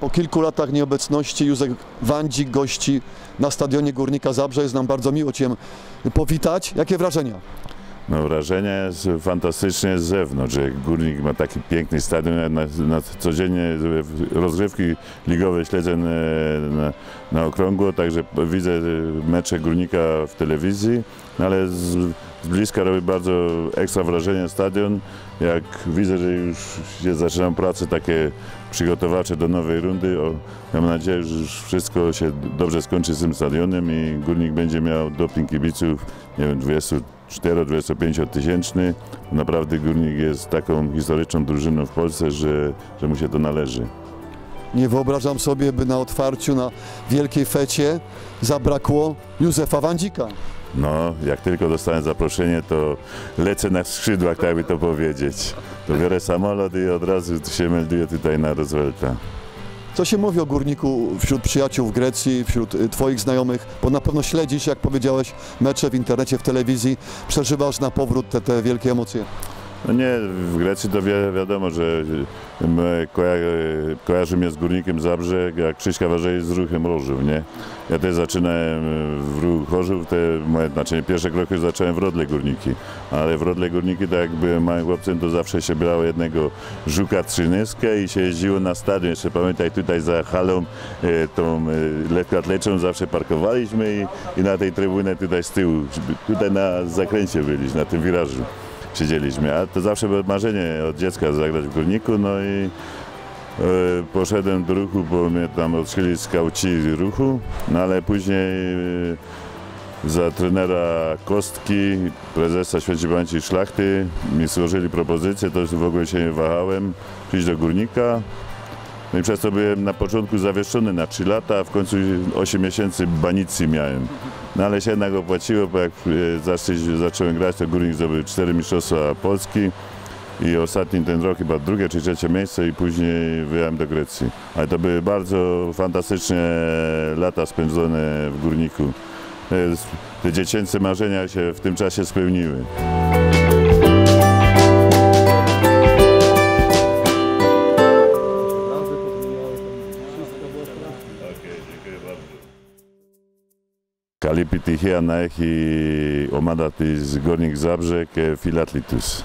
Po kilku latach nieobecności Józef Wandzik gości na stadionie Górnika Zabrze. Jest nam bardzo miło Cię powitać. Jakie wrażenia? No wrażenie jest fantastycznie z zewnątrz, że Górnik ma taki piękny stadion, na, na codziennie rozgrywki ligowe śledzę na, na, okrągło, także widzę mecze Górnika w telewizji, no ale z, z bliska robi bardzo ekstra wrażenie stadion, jak widzę, że już się zaczynają prace takie przygotowawcze do nowej rundy, o, mam nadzieję, że już wszystko się dobrze skończy z tym stadionem i Górnik będzie miał doping kibiców, nie wiem, 20 4-25 tysięczny. Naprawdę Górnik jest taką historyczną drużyną w Polsce, że, że mu się to należy. Nie wyobrażam sobie, by na otwarciu, na wielkiej fecie zabrakło Józefa Wandzika. No, jak tylko dostanę zaproszenie, to lecę na skrzydłach, tak by to powiedzieć. To biorę samolot i od razu się melduję tutaj na Roosevelta. Co się mówi o Górniku wśród przyjaciół w Grecji, wśród y, Twoich znajomych? Bo na pewno śledzisz, jak powiedziałeś, mecze w internecie, w telewizji. Przeżywasz na powrót te, te wielkie emocje. No nie, w Grecji to wi wiadomo, że koja kojarzy mnie z Górnikiem Zabrze, jak Krzyśka Warzej z Ruchem Rożów, nie? Ja też zaczynałem w Ruch Chorzów, te moje, znaczy pierwsze kroki zacząłem w Rodle Górniki, ale w Rodle Górniki, tak jak byłem małym chłopcem, to zawsze się brało jednego żuka trzynyskę i się jeździło na stadion. Jeszcze pamiętaj, tutaj za halą e, tą e, lekkoatletyczną zawsze parkowaliśmy i, i na tej trybunie tutaj z tyłu, tutaj na zakręcie byliśmy, na tym wirażu siedzieliśmy, a to zawsze było marzenie od dziecka zagrać w Górniku, no i e, poszedłem do ruchu, bo mnie tam odkryli skauci ruchu, no ale później e, za trenera Kostki, prezesa Święci Pamięci Szlachty mi złożyli propozycję, to w ogóle się nie wahałem, przyjść do Górnika. No i przez to byłem na początku zawieszony na 3 lata, a w końcu 8 miesięcy banicji miałem. No ale się jednak opłaciło, bo jak e, zacząłem grać, to Górnik zdobył 4 mistrzostwa Polski i ostatni ten rok chyba drugie czy trzecie miejsce i później wyjechałem do Grecji. Ale to były bardzo fantastyczne lata spędzone w Górniku. E, Te dziecięce marzenia się w tym czasie spełniły. Καλή επιτυχία να έχει η ομάδα της Γκόρνικ Ζάμπζε και φιλάτλητους.